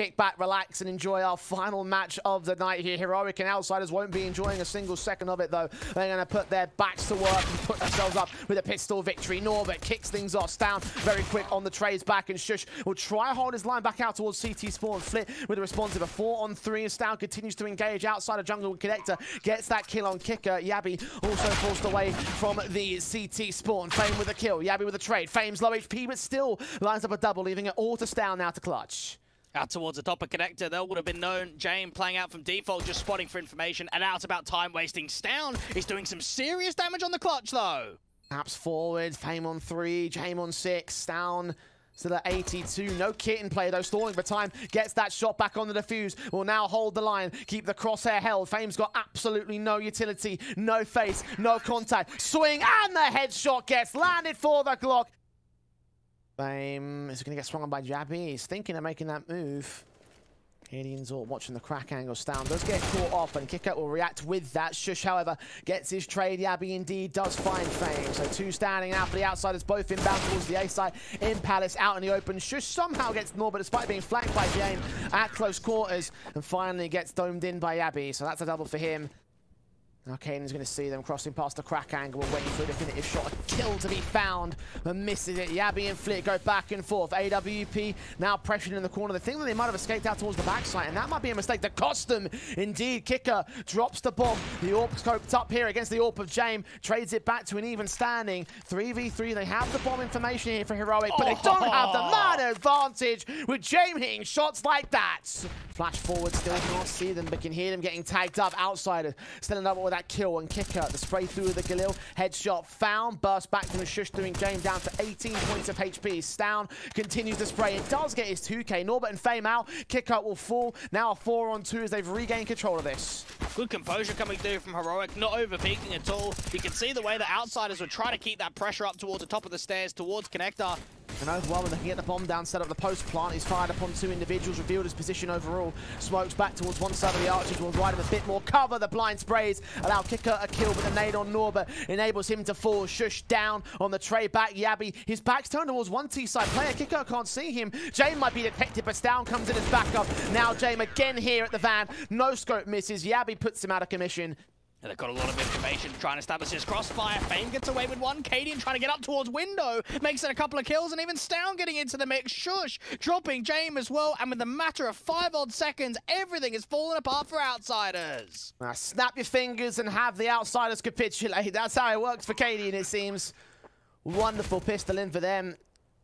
kick back, relax, and enjoy our final match of the night here. Heroic and Outsiders won't be enjoying a single second of it, though. They're going to put their backs to work and put themselves up with a pistol victory. Norbert kicks things off. Down very quick on the trades back, and sjuush will try hold his line back out towards CT Spawn. Flit with a response of a four on three. and stavn continues to engage outside of jungle. Connector gets that kill on kicker. jabbi also forced away from the CT Spawn. Fame with a kill. jabbi with a trade. Fame's low HP, but still lines up a double, leaving it all to stavn now to clutch. Out towards the top of connector, there would have been known Jame playing out from default, just spotting for information, and out about time wasting. stavn is doing some serious damage on the clutch, though. Taps forward, Fame on three, Jame on six, stavn still the 82. No kit in play though, stalling for time, gets that shot back on the defuse, will now hold the line, keep the crosshair held. Fame's got absolutely no utility, no face, no contact. Swing, and the headshot gets landed for the Glock. Fame is going to get swung on by jabbi. He's thinking of making that move. Canadians all watching the crack angle. stavn does get caught off and Kickout will react with that. sjuush, however, gets his trade. jabbi indeed does find Fame. So two standing out for the outsiders, both inbound towards the A side. In Palace, out in the open. sjuush somehow gets Norbert despite being flanked by Jame at close quarters and finally gets domed in by jabbi. So that's a double for him. Now Kane's going to see them crossing past the crack angle and waiting for a definitive shot. A kill to be found, but misses it. jabbi and Flit go back and forth. AWP now pressuring in the corner. The thing that they might have escaped out towards the backside, and that might be a mistake. The cost them, indeed. Kicker drops the bomb. The AWP scoped up here against the AWP of Jame. Trades it back to an even standing. 3v3. They have the bomb information here for Heroic, but they don't have the oh. man advantage with Jame hitting shots like that. Flash forward, still cannot see them, but can hear them getting tagged up. Outsider still double with that kill and kicker. The spray through of the Galil. Headshot found. Burst back to the Sjuush doing Jame's down to 18 points of HP. stavn continues to spray. It does get his 2k. Norbert and Fame out. Kicker will fall. Now a 4 on 2 as they've regained control of this. Good composure coming through from Heroic, not overpeaking at all. You can see the way the outsiders would try to keep that pressure up towards the top of the stairs, towards Connector. And overwhelming, they can get the bomb down, set up the post plant. He's fired upon two individuals, revealed his position overall. Smokes back towards one side of the arches, will provide him a bit more cover. The blind sprays allow Kicker a kill, but the nade on Norbert enables him to fall. sjuush down on the tray back. jabbi, his back's turned towards one T-side player. Kicker can't see him. Jame might be detected, but stavn comes in as backup. Now Jame again here at the van. No scope misses. jabbi puts him out of commission. And they've got a lot of information trying to establish his crossfire. Fame gets away with one. Cadian trying to get up towards window. Makes it a couple of kills. And even stavn getting into the mix. sjuush dropping Jame as well. And with a matter of five odd seconds, everything is falling apart for Outsiders. Now snap your fingers and have the Outsiders capitulate. That's how it works for Cadian, it seems. Wonderful pistol in for them.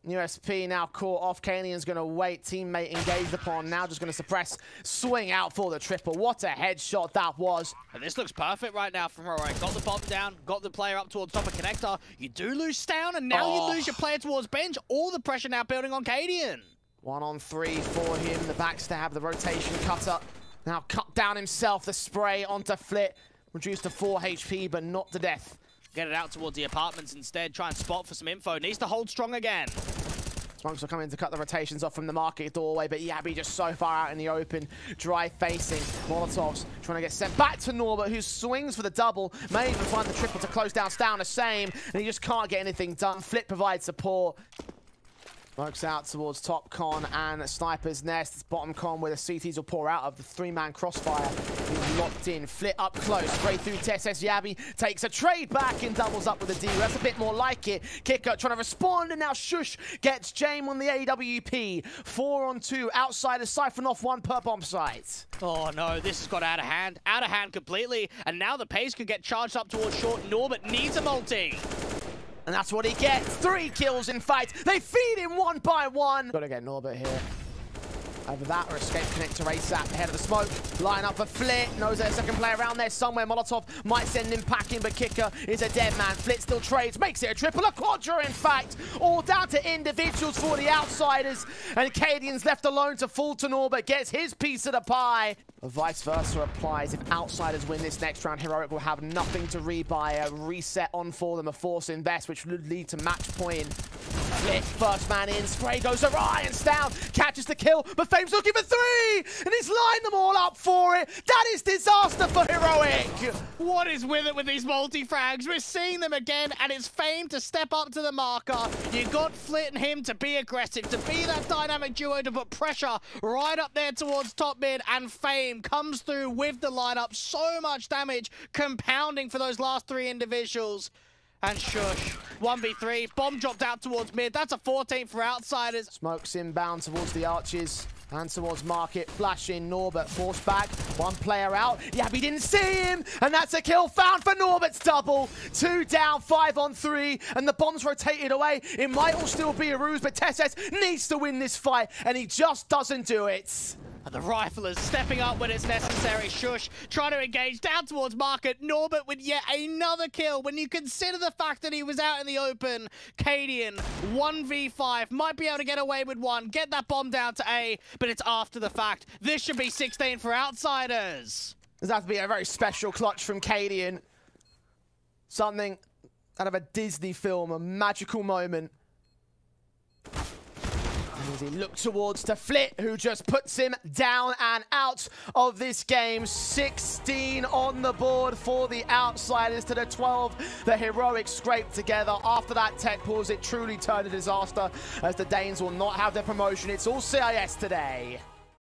USP now caught off. Kanian's going to wait. Teammate engaged upon. Now just going to suppress. Swing out for the triple. What a headshot that was. And this looks perfect right now from Heroic. Got the bomb down. Got the player up towards top of connector. You do lose down, and now oh. you lose your player towards bench. All the pressure now building on Cadian. One on three for him. The backstab, the rotation cutter. Now cut down himself. The spray onto Flit. Reduced to 4 HP, but not to death. Get it out towards the apartments instead. Try and spot for some info. Needs to hold strong again. Smokes will come in to cut the rotations off from the market doorway, but jabbi just so far out in the open. Dry facing. Molotovs trying to get sent back to Norbert, who swings for the double. May even find the triple to close down stavn the same, and he just can't get anything done. Flit provides support. Works out towards top con and Sniper's Nest. It's bottom con where the CTs will pour out of the three-man crossfire. He's locked in. Flit up close. Straight through TeSeS jabbi. Takes a trade back and doubles up with a D. That's a bit more like it. Kicker trying to respond and now sjuush gets Jame on the AWP. Four on two. Outsiders siphon off one per bomb site. Oh no, this has got out of hand. Out of hand completely. And now the pace could get charged up towards short. Norbert needs a multi. And that's what he gets. Three kills in fight. They feed him one by one. Gotta get Norbert here. Either that or escape connector ASAP ahead of the smoke. Line up for Flit. Knows there's a second player around there somewhere. Molotov might send him packing, but Kicker is a dead man. Flit still trades. Makes it a triple. A quadra, in fact. All down to individuals for the outsiders. And Cadian's left alone to fall to Norbert. Gets his piece of the pie. Vice versa applies. If outsiders win this next round, Heroic will have nothing to rebuy. A reset on for them. A force invest, which would lead to match point. Flit, first man in, spray goes Orion's down, catches the kill, but Fame's looking for three, and he's lined them all up for it. That is disaster for Heroic. What is with it with these multi-frags? We're seeing them again, and it's Fame to step up to the marker. You got Flit and him to be aggressive, to be that dynamic duo to put pressure right up there towards top mid, and Fame comes through with the lineup. So much damage compounding for those last three individuals. And sjuush. 1v3, bomb dropped out towards mid. That's a 14 for outsiders. Smokes inbound towards the arches. And towards Market, flashing Norbert, forced back, one player out. Yeah, jabbi didn't see him, and that's a kill found for Norbert's double. Two down, five on three, and the bomb's rotated away. It might all still be a ruse, but TeSeS needs to win this fight, and he just doesn't do it. And the riflers stepping up when it's necessary. sjuush trying to engage down towards Market. Norbert with yet another kill. When you consider the fact that he was out in the open, Cadian, 1v5, might be able to get away with one, get that bomb down to A, but it's after the fact. This should be 16 for outsiders. This has to be a very special clutch from Cadian. Something out of a Disney film, a magical moment. As he looks towards to Flit, who just puts him down and out of this game. 16 on the board for the Outsiders to the 12. The heroic scrape together. After that tech pause, it truly turned a disaster as the Danes will not have their promotion. It's all CIS today.